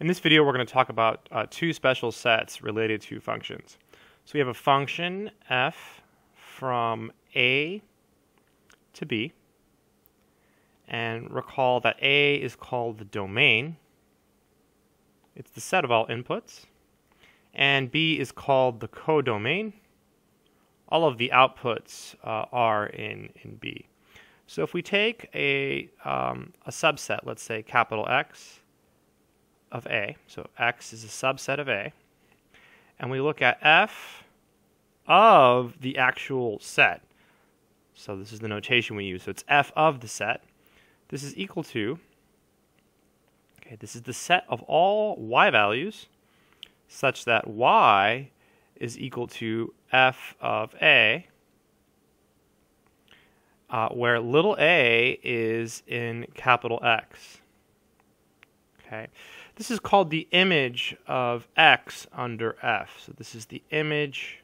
In this video, we're going to talk about uh, two special sets related to functions. So we have a function f from a to b, and recall that a is called the domain. It's the set of all inputs. And b is called the codomain. All of the outputs uh, are in, in b. So if we take a, um, a subset, let's say capital X, of A, so X is a subset of A, and we look at F of the actual set. So this is the notation we use. So it's F of the set. This is equal to, okay, this is the set of all Y values such that Y is equal to F of A, uh, where little a is in capital X. Okay. This is called the image of X under F. So this is the image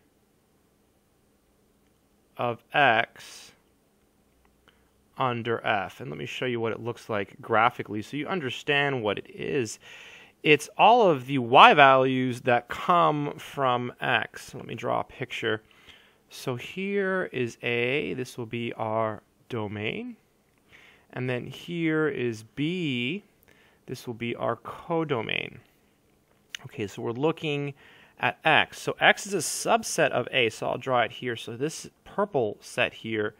of X under F. And let me show you what it looks like graphically so you understand what it is. It's all of the Y values that come from X. Let me draw a picture. So here is A. This will be our domain. And then here is B this will be our codomain. Okay, so we're looking at X. So X is a subset of A, so I'll draw it here. So this purple set here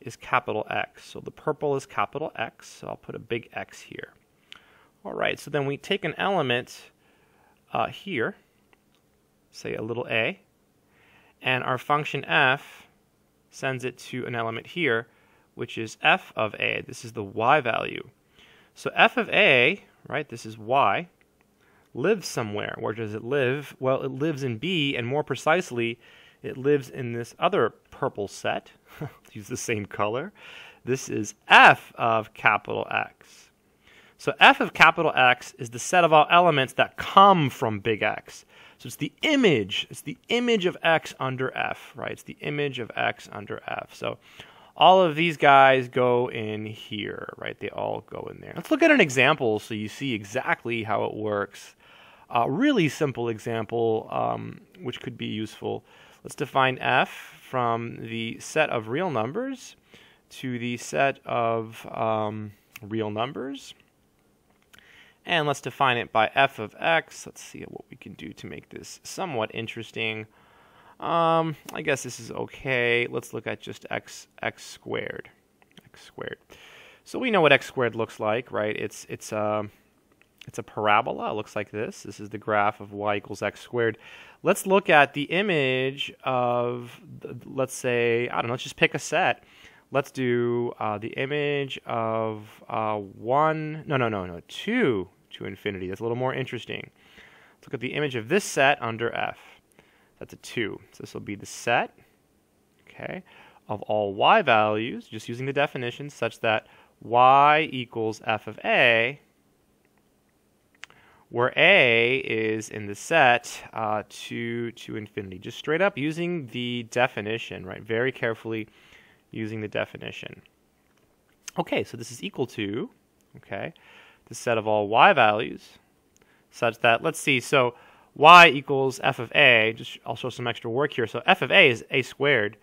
is capital X. So the purple is capital X, so I'll put a big X here. All right, so then we take an element uh, here, say a little a, and our function f sends it to an element here, which is f of a. This is the y value. So f of a right? This is y, lives somewhere. Where does it live? Well, it lives in B, and more precisely, it lives in this other purple set. Use the same color. This is f of capital X. So f of capital X is the set of all elements that come from big X. So it's the image, it's the image of X under F, right? It's the image of X under F. So all of these guys go in here, right? They all go in there. Let's look at an example so you see exactly how it works. A really simple example, um, which could be useful. Let's define f from the set of real numbers to the set of um, real numbers. And let's define it by f of x. Let's see what we can do to make this somewhat interesting. Um, I guess this is okay. Let's look at just x x squared. x squared. So we know what x squared looks like, right? It's it's a um, it's a parabola. It looks like this. This is the graph of y equals x squared. Let's look at the image of, let's say, I don't know, let's just pick a set. Let's do uh, the image of uh, 1, no, no, no, no, 2 to infinity. That's a little more interesting. Let's look at the image of this set under f. That's a 2. So this will be the set, okay, of all y values, just using the definition, such that y equals f of a, where a is in the set uh, to, to infinity. Just straight up using the definition, right? Very carefully using the definition. Okay, so this is equal to, okay, the set of all y values, such that, let's see, so y equals f of a, just I'll show some extra work here. So f of a is a squared.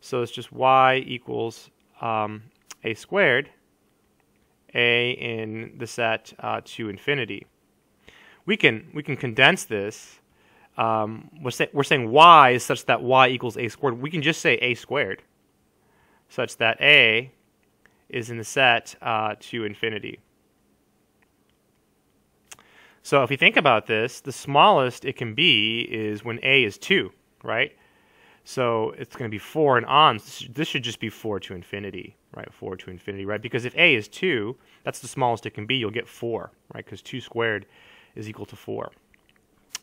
So it's just y equals um, a squared, a in the set uh, to infinity. We can we can condense this. Um, we're, say, we're saying y is such that y equals a squared. We can just say a squared, such that a is in the set uh, to infinity. So if you think about this, the smallest it can be is when a is 2, right? So it's going to be 4 and on. This should just be 4 to infinity, right? 4 to infinity, right? Because if a is 2, that's the smallest it can be. You'll get 4, right? Because 2 squared is equal to 4.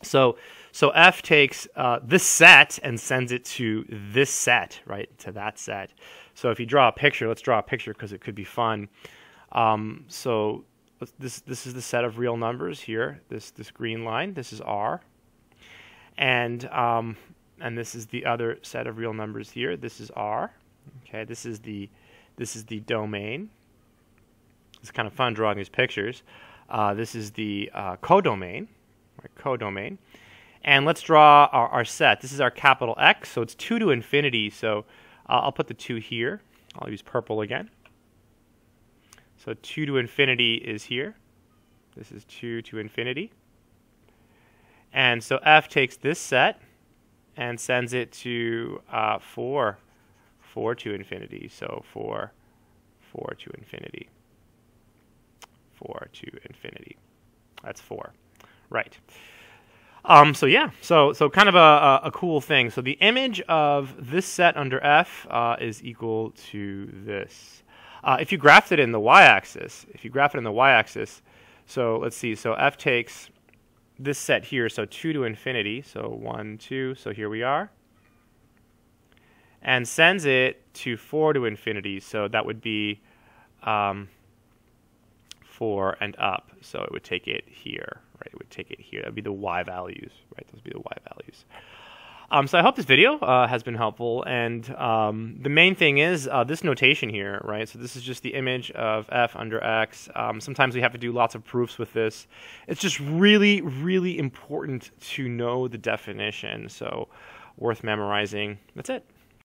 So, so f takes uh, this set and sends it to this set, right? To that set. So if you draw a picture, let's draw a picture because it could be fun. Um, so this this is the set of real numbers here. This this green line. This is R, and um, and this is the other set of real numbers here. This is R. Okay, this is the this is the domain. It's kind of fun drawing these pictures. Uh, this is the uh, codomain, right, codomain. And let's draw our, our, set. This is our capital X, so it's 2 to infinity. So uh, I'll put the 2 here. I'll use purple again. So 2 to infinity is here. This is 2 to infinity. And so f takes this set and sends it to uh, 4, 4 to infinity. So 4, 4 to infinity. 4 to infinity. That's 4. Right. Um, so yeah, so so kind of a, a, cool thing. So the image of this set under f uh, is equal to this. Uh, if you graph it in the y-axis, if you graph it in the y-axis, so let's see. So f takes this set here, so 2 to infinity, so 1, 2, so here we are, and sends it to 4 to infinity, so that would be um, 4 and up, so it would take it here, right? It would take it here. That would be the y values, right? Those would be the y values. Um, so I hope this video uh, has been helpful. And um, the main thing is uh, this notation here, right? So this is just the image of f under x. Um, sometimes we have to do lots of proofs with this. It's just really, really important to know the definition. So worth memorizing. That's it.